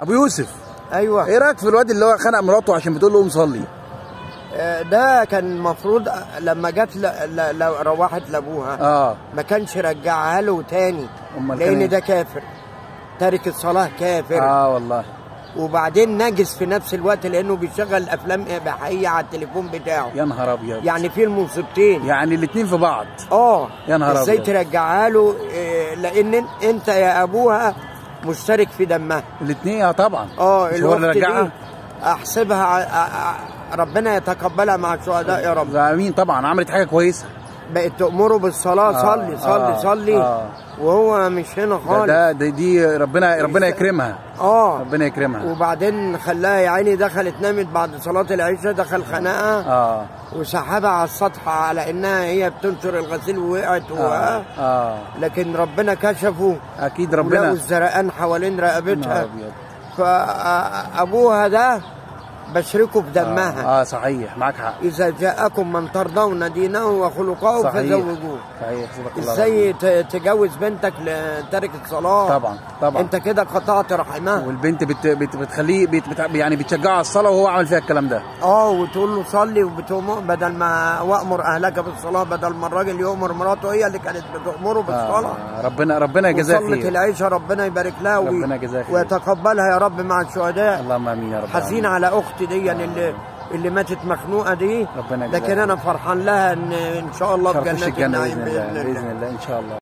أبو يوسف. أيوه. إيه رأيك في الواد اللي هو خنق مراته عشان بتقول له قوم صلي؟ آه، ده كان المفروض لما جت ل... ل... ل... روحت لأبوها. آه. ما كانش رجعها له تاني كان إيه؟ لأن ده كافر. تارك الصلاة كافر. آه والله. وبعدين نجس في نفس الوقت لأنه بيشغل أفلام إباحية على التليفون بتاعه. يا نهار أبيض. يعني في المصيبتين يعني الاثنين في بعض. آه. يا نهار إزاي أبيض. ترجعها له؟ إيه، لأن أنت يا أبوها مشترك في دمها. الاثنين آه طبعا. آه الوقت دي أحسبها ربنا يتقبلها مع الشهداء يا رب. آمين طبعا عملت حاجة كويسة. بقت تأمره بالصلاة آه، صلي صلي آه، صلي. آه. وهو مش هنا ده, خالص. ده دي, دي ربنا ربنا يكرمها. آه. ربنا يكرمها. وبعدين خلاها يا عيني دخلت نامت بعد صلاة العشاء دخل خنقها آه. وسحبها على السطح على إنها هي بتنشر الغسيل ووقعت. آه, آه. لكن ربنا كشفه. أكيد ولقوا ربنا الزرقان حوالين رقبتها. فأبوها ده بشركه بدمها. آه, آه صحيح. معاك حق. إذا جاءكم من ترضون دينه وخلقه صحيح. فزوجوه. صحيح. الله إزاي تجوز بنتك لترك الصلاة؟ طبعا طبعا. أنت كده قطعت رحمها والبنت بت بت بتخليه بت بت يعني بتشجعه على الصلاة وهو عمل فيها الكلام ده. آه وتقول له صلي وبتؤمر بدل ما وأمر أهلك بالصلاة بدل ما الراجل يؤمر مراته هي اللي كانت بتؤمره بالصلاة. آه ربنا ربنا يجزاه وصلت خير. العيشة ربنا يبارك لها ربنا يجزاها خير. ويتقبلها يا رب مع الشهداء. اللهم آمين يا رب حزين. على أختي دي اللي اللي ماتت مخنوقة دي. ربنا لكن أنا فرحان لها ان إن شاء الله تخش بجنات النعيم بإذن الله. بإذن الله إن شاء الله.